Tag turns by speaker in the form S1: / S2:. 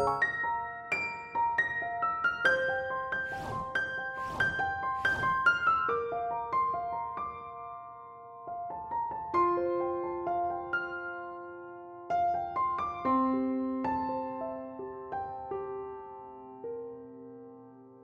S1: you